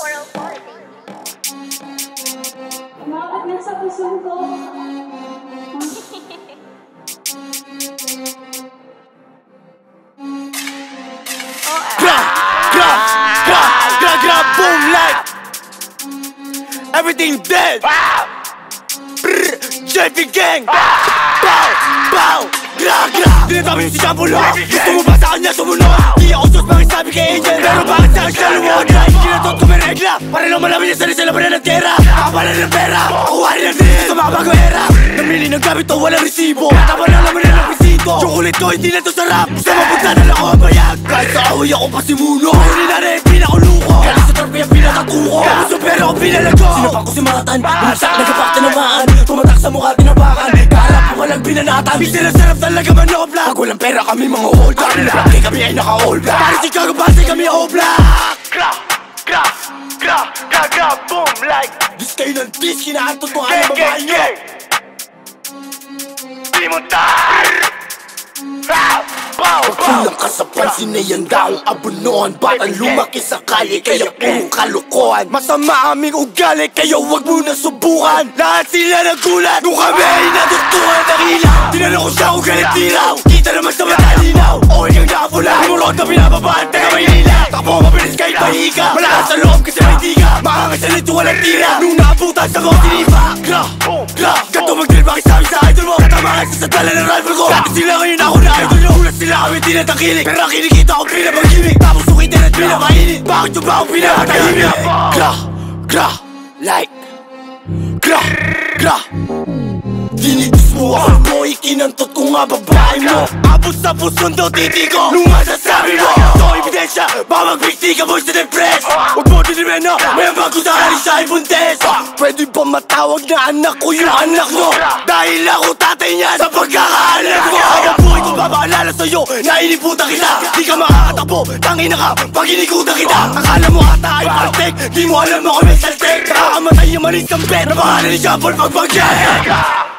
404, baby. Umakit na sa puso ko. Gra, gra, gra, gra, gra, boom like Everything dead Brr, JP gang. Bow, bow, gra, gra Tinatabi niyo si Jambulo Gusto mo ba sa regla Para lang malaman niya sarili sila pa na ng tira Kakapalan ng pera Kuha rin ng din Sa mga bago era Namili ng gamit to walang resibo Tama na laman na ng pisito Chocolate ko hindi na to sarap Gusto mo punta na lang ako ang bayag Kahit sa away ako pasimuno Huli na rin pinakuluko Galing sa torpe ang pinakatuko Kamuso pero ako pinalago Sinapak ko si Matan. Bumagsak nagkapak tinamaan Tumatak sa mukha tinabakan Kaharap ko walang binanatan Di sila sarap talaga manobla Pag walang pera kami mga hold up Laki kami ay naka-all black Para si Chicago Base kami all black Gra, gra, gra, gra, boom like. Dis kayo ng dis, kinaantot mo ang babae nyo Di mo tar Pag kulang ka sa pansin na yan daw ang abunuan Batang lumaki sa kalye? Kaya puro kalokohan. Masama aming ugali kaya wag mo na subukan. Lahat sila nagulat. Nung kami ay natutuhan ng ilaw Tinanong ko siya kung galit tiraw Kita naman sa mata nakapula Lumulot na pinapabaan taga Maynila Takbo mabilis kahit mahiga Malakas sa loob kasi may tiga Makakasalit yung walang tira. Nung naabutan sa mga sinipa Gra, gra, gato mag-drill makisabi sa idol mo Tatamaan sa dala ng rifle ko Dati sila ngayon ako na idol nyo Ulat sila kami tinatakilik Pero kinikita ko pinapagimik Tapos sukitin at pinamainit Bakit yung ba akong pinapatahimik Gra, gra, like. Gra, gra Dinitis mo ako mo, ikinantot ko nga babae mo. Abot sa pusong daw titi ko Nung masasabi mo Ito ebidensya, baka magbigti ka mo sa depress Huwag mo dinimeno, may bago sa kanya siya ibuntes Pwede ba matawag na anak ko yung anak mo? Dahil ako tatay niya sa pagkakaalam ko Habang buhay ko papaalala sa'yo na kita. Di ka makakatakbo, tangina ka pag inikuta kita. Akala mo ata ay paltek, di mo alam ako may saltek Nakakamatay yung manis kang bet Na pangalan ni Jean Paul Pagbagyan